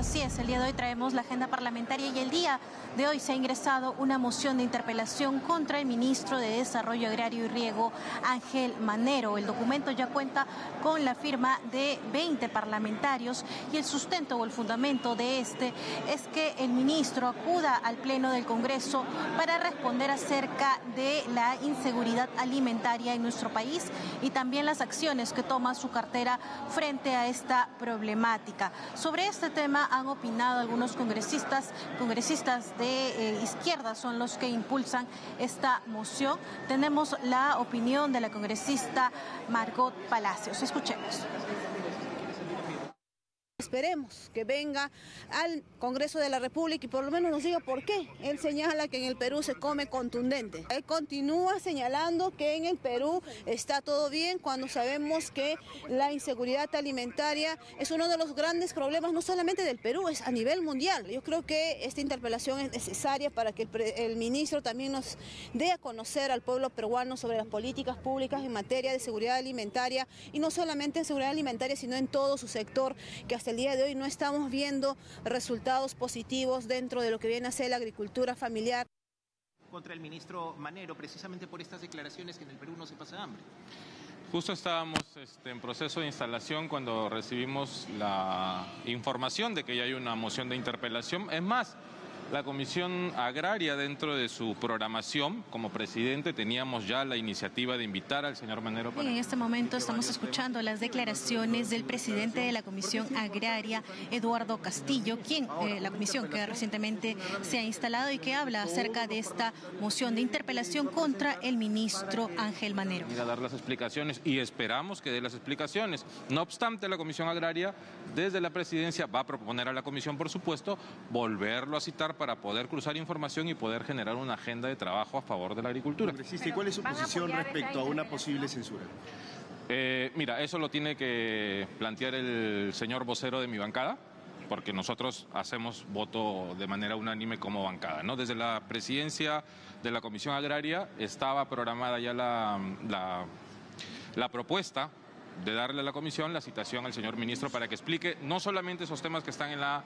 así es. El día de hoy traemos la agenda parlamentaria y el día de hoy se ha ingresado una moción de interpelación contra el ministro de Desarrollo Agrario y Riego, Ángel Manero. El documento ya cuenta con la firma de 20 parlamentarios y el sustento o el fundamento de este es que el ministro acuda al Pleno del Congreso para responder acerca de la inseguridad alimentaria en nuestro país y también las acciones que toma su cartera frente a esta problemática. Sobre este tema han opinado algunos congresistas, congresistas de eh, izquierda son los que impulsan esta moción. Tenemos la opinión de la congresista Margot Palacios. Escuchemos. Esperemos que venga al Congreso de la República y por lo menos nos diga por qué. Él señala que en el Perú se come contundente. Él continúa señalando que en el Perú está todo bien cuando sabemos que la inseguridad alimentaria es uno de los grandes problemas no solamente del Perú, es a nivel mundial. Yo creo que esta interpelación es necesaria para que el, ministro también nos dé a conocer al pueblo peruano sobre las políticas públicas en materia de seguridad alimentaria y no solamente en seguridad alimentaria, sino en todo su sector que hasta el día de hoy no estamos viendo resultados positivos dentro de lo que viene a ser la agricultura familiar. Contra el ministro Manero, precisamente por estas declaraciones que en el Perú no se pasa hambre. Justo estábamos este, en proceso de instalación cuando recibimos la información de que ya hay una moción de interpelación. Es más, la Comisión Agraria dentro de su programación, como presidente, teníamos ya la iniciativa de invitar al señor Manero. Para... En este momento estamos escuchando las declaraciones del presidente de la Comisión Agraria, Eduardo Castillo, quien, eh, la comisión que recientemente se ha instalado y que habla acerca de esta moción de interpelación contra el ministro Ángel Manero. Ir a dar las explicaciones y esperamos que dé las explicaciones. No obstante, la Comisión Agraria, desde la presidencia, va a proponer a la comisión, por supuesto, volverlo a citar para poder cruzar información y poder generar una agenda de trabajo a favor de la agricultura. ¿Y cuál es su posición respecto a una posible censura? Eh, mira, eso lo tiene que plantear el señor vocero de mi bancada porque nosotros hacemos voto de manera unánime como bancada. ¿no? Desde la presidencia de la Comisión Agraria estaba programada ya la, la, la propuesta de darle a la comisión la citación al señor ministro para que explique no solamente esos temas que están en la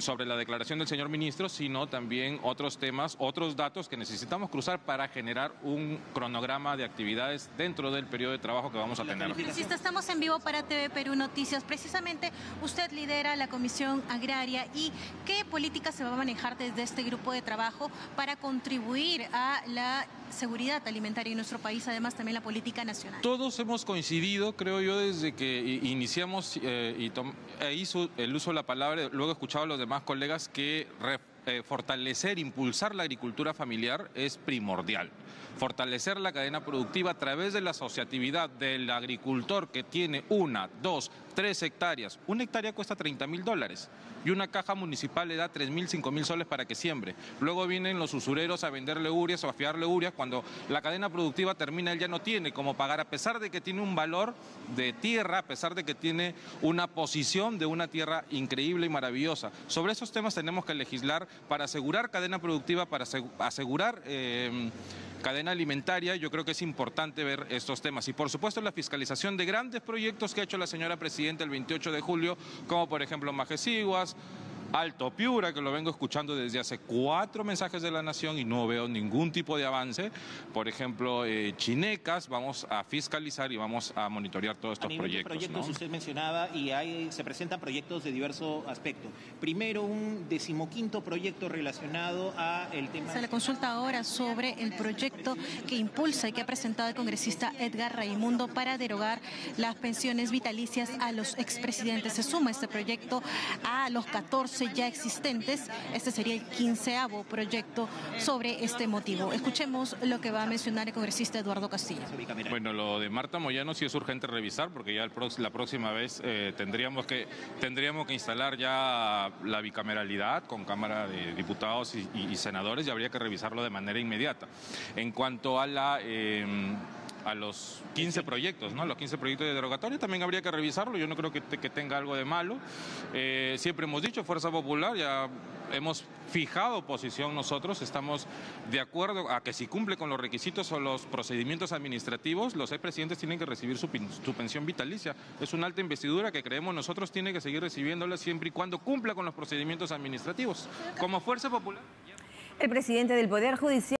sobre la declaración del señor ministro, sino también otros temas, otros datos que necesitamos cruzar para generar un cronograma de actividades dentro del periodo de trabajo que vamos a tener. Estamos en vivo para TV Perú Noticias. Precisamente usted lidera la Comisión Agraria y qué política se va a manejar desde este grupo de trabajo para contribuir a la seguridad alimentaria en nuestro país, además también la política nacional. Todos hemos coincidido, creo yo, desde que iniciamos eh, y e hizo el uso de la palabra, luego he escuchado a los demás colegas que eh, fortalecer, impulsar la agricultura familiar es primordial. Fortalecer la cadena productiva a través de la asociatividad del agricultor que tiene una, dos, tres hectáreas. Una hectárea cuesta 30 mil dólares y una caja municipal le da 3 mil, 5 mil soles para que siembre. Luego vienen los usureros a venderle urias o a fiarle urias. Cuando la cadena productiva termina, él ya no tiene como pagar, a pesar de que tiene un valor de tierra, a pesar de que tiene una posición de una tierra increíble y maravillosa. Sobre esos temas tenemos que legislar para asegurar cadena productiva, para asegurar... Eh, cadena alimentaria, yo creo que es importante ver estos temas. Y por supuesto la fiscalización de grandes proyectos que ha hecho la señora Presidenta el 28 de julio, como por ejemplo Majesiguas, Alto Piura, que lo vengo escuchando desde hace cuatro mensajes de la Nación y no veo ningún tipo de avance. Por ejemplo, eh, Chinecas, vamos a fiscalizar y vamos a monitorear todos estos proyectos. proyectos usted mencionaba y hay, se presentan proyectos de diverso aspecto. Primero, un decimoquinto proyecto relacionado a el tema... Se le consulta ahora sobre el proyecto que impulsa y que ha presentado el congresista Edgar Raimundo para derogar las pensiones vitalicias a los expresidentes. Se suma este proyecto a los 14 ya existentes. Este sería el quinceavo proyecto sobre este motivo. Escuchemos lo que va a mencionar el congresista Eduardo Castillo. Bueno, lo de Marta Moyano sí es urgente revisar porque ya la próxima vez eh, tendríamos, que, tendríamos que instalar ya la bicameralidad con Cámara de Diputados y, senadores y habría que revisarlo de manera inmediata. En cuanto a la... Eh, a los 15 proyectos, ¿no? Los 15 proyectos de derogatoria también habría que revisarlo, yo no creo que, que tenga algo de malo. Eh, siempre hemos dicho, Fuerza Popular, ya hemos fijado posición nosotros, estamos de acuerdo a que si cumple con los requisitos o los procedimientos administrativos, los expresidentes tienen que recibir su, su, pensión vitalicia. Es una alta investidura que creemos nosotros tiene que seguir recibiéndola siempre y cuando cumpla con los procedimientos administrativos. Como Fuerza Popular. El presidente del Poder Judicial